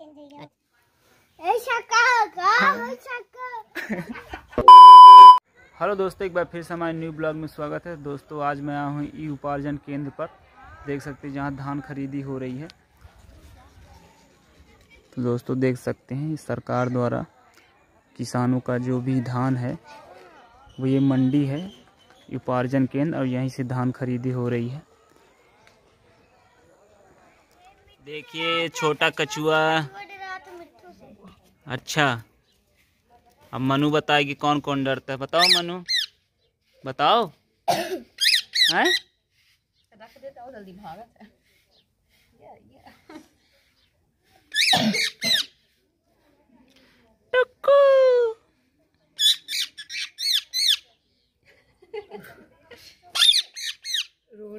Hello दोस्तों, एक बार फिर से हमारे न्यू ब्लॉग में स्वागत है। दोस्तों, आज मैं आया हूँ ई उपार्जन केंद्र पर। देख सकते हैं जहाँ धान खरीदी हो रही है। तो दोस्तों, देख सकते हैं सरकार द्वारा किसानों का जो भी धान है, वो ये मंडी है, उपार्जन केंद्र, और यहीं से धान खरीदी हो रही है। देखिए, छोटा कछुआ। अच्छा। अब मनु बताएगी कौन कौन डरता है। बताओ मनु। बताओ। हैं? देता जल्दी भागत है। टुक्कू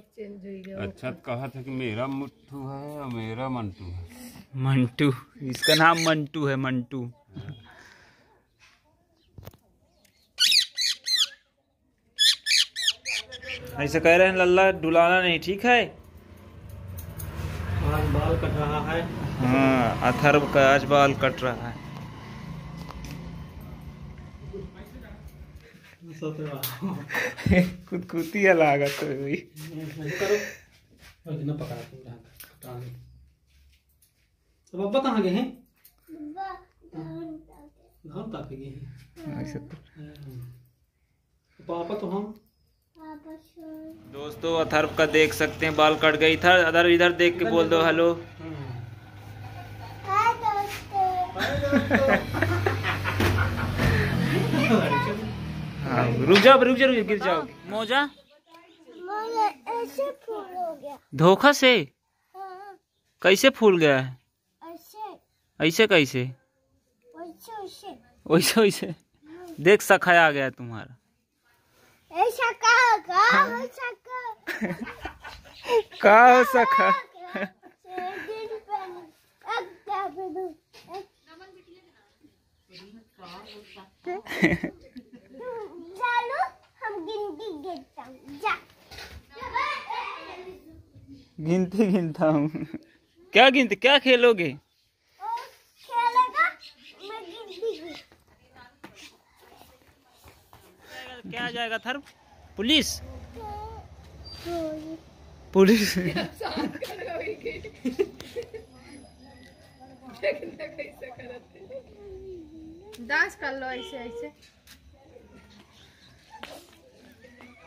रोड चेंज हो गया अच्छा तो कहा था कि मेरा मुट्ठू है और मेरा मंटू है? मंटू इसका नाम मंटू है मंटू। ऐसे कह रहे हैं लल्ला डुलाना नहीं ठीक है? आज बाल कट रहा है। हाँ अथर्व का आज बाल कट रहा है। कुतकुतिया लागत हुई करो और न पकड़ा तुम रहा तो बब्बा कहाँ गए हैं? धान तापे गए हैं। ऐसे तो। तो पापा तो हम। दोस्तों अथर्व का देख सकते हैं बाल कट गई। था अदर इधर देख के बोल दो हेलो रुक जाओ रुक जाओ गिर जाओ। मोजा? ऐसे फूल हो गया। धोखा से? हाँ, कैसे फूल गया? है ऐसे। ऐसे कैसे? वैसे वैसे। देख सखाया आ गया तुम्हारा। ऐसा का हो सखा दिन पहले अब क्या करूँ चलो हम गिनती गिनता हूँ। जा गिनती गिनता हूँ क्या गिनती क्या खेलोगे? और खेलेगा मैं गिनती गिन क्या आ जाएगा थर पुलिस। पुलिस। डांस कर लो ऐसे ऐसे।